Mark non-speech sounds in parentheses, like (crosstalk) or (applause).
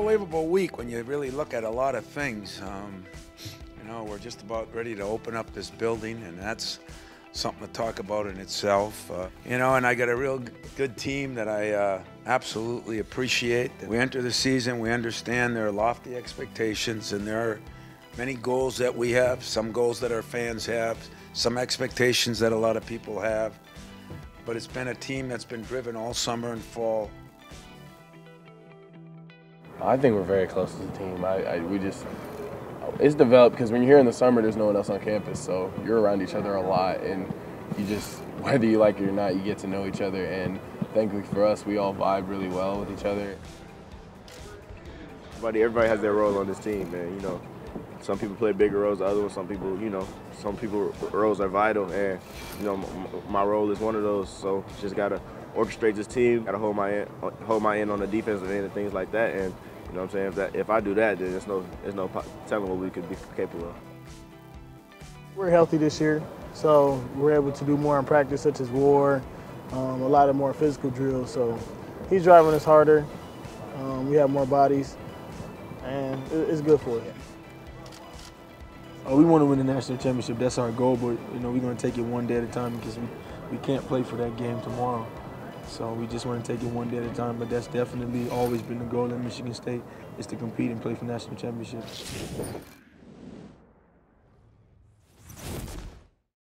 unbelievable week when you really look at a lot of things. Um, you know, we're just about ready to open up this building, and that's something to talk about in itself. Uh, you know, and I got a real good team that I uh, absolutely appreciate. We enter the season, we understand there are lofty expectations, and there are many goals that we have, some goals that our fans have, some expectations that a lot of people have. But it's been a team that's been driven all summer and fall. I think we're very close as a team. I, I we just it's developed because when you're here in the summer, there's no one else on campus, so you're around each other a lot, and you just (laughs) whether you like it or not, you get to know each other. And thankfully for us, we all vibe really well with each other. Everybody, everybody has their role on this team, man. You know, some people play bigger roles, other ones, some people, you know, some people roles are vital, and you know, my role is one of those. So just gotta orchestrate this team, gotta hold my end, hold my end on the defensive end and things like that, and you know what I'm saying? If that if I do that, then there's no there's no telling what we could be capable of. We're healthy this year, so we're able to do more in practice, such as war, um, a lot of more physical drills. So he's driving us harder. Um, we have more bodies, and it's good for us. Oh, we want to win the national championship. That's our goal, but you know we're going to take it one day at a time because we, we can't play for that game tomorrow. So we just want to take it one day at a time. But that's definitely always been the goal at Michigan State is to compete and play for national championships.